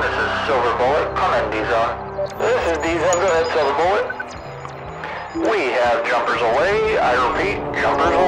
This is Silver Bullet. Come in, D-Zone. This is D-Zone. Go ahead, Silver Bullet. We have jumpers away. I repeat, jumpers away.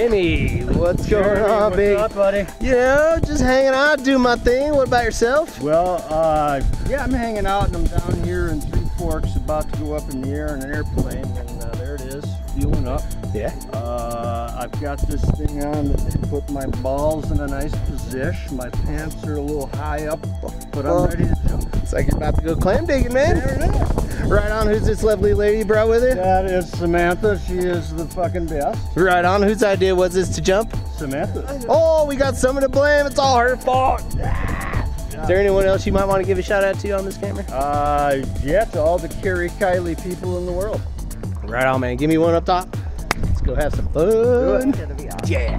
Jamie, what's going on, What's big? up, buddy? You know, just hanging out, doing my thing. What about yourself? Well, uh, yeah, I'm hanging out and I'm down here in Three Forks, about to go up in the air in an airplane, and uh, there it is, fueling up. Yeah. Uh, I've got this thing on that put my balls in a nice position. My pants are a little high up, but I'm ready to jump. It's like you're about to go clam digging, man. It. Right on. Who's this lovely lady you brought with you? That is Samantha. She is the fucking best. Right on. Whose idea was this to jump? Samantha. Oh, we got someone to blame. It's all her fault. Is there anyone else you might want to give a shout out to on this camera? Uh, yeah, to all the Kerry Kylie people in the world. Right on, man. Give me one up top. Let's go have some fun. Yeah.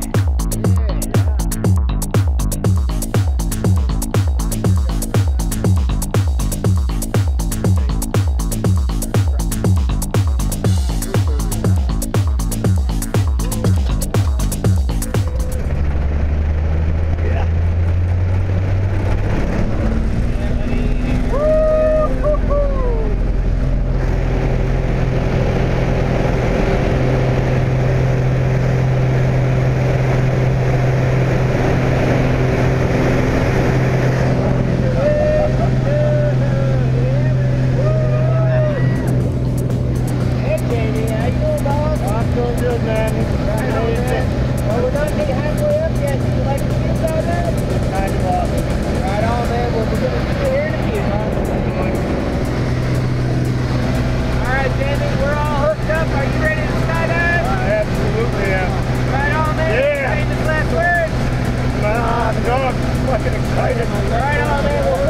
Fucking excited. Right on, man.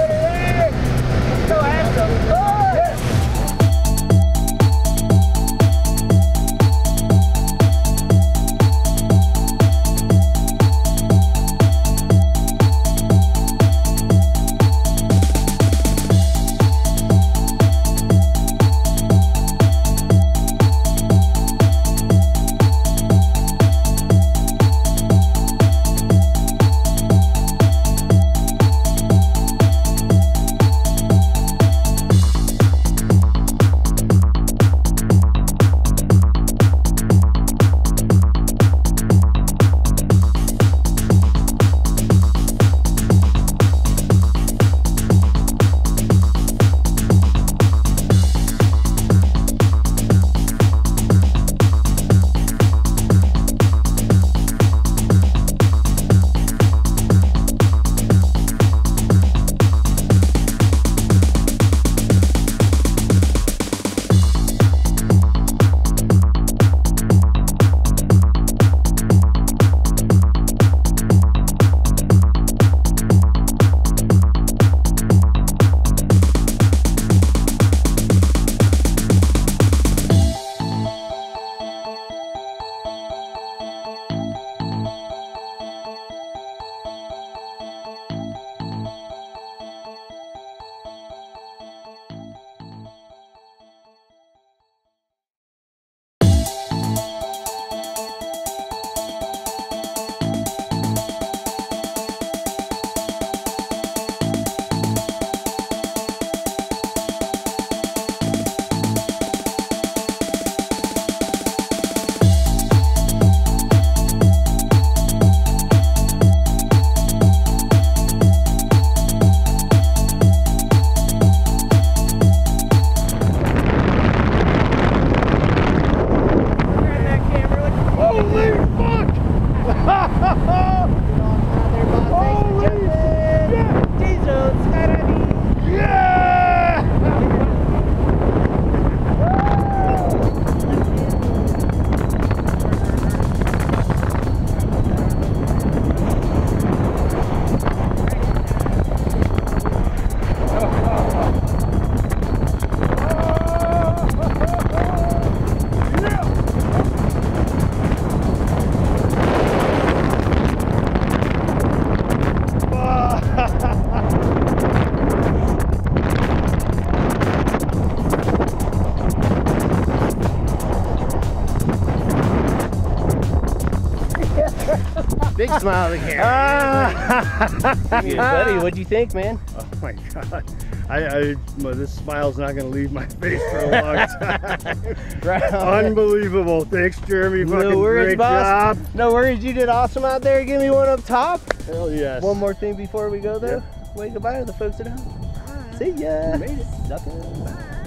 Big smile to the camera. Ah! Yeah, buddy, what'd you think, man? Oh my god. I, I well, this smile's not gonna leave my face for a long time. Right. Unbelievable. Thanks, Jeremy. No Fucking worries, great boss. job. No worries, you did awesome out there. Give me one up top. Hell yes. One more thing before we go though. Wave goodbye to the folks at home. See ya. Made it. Sucker. Bye.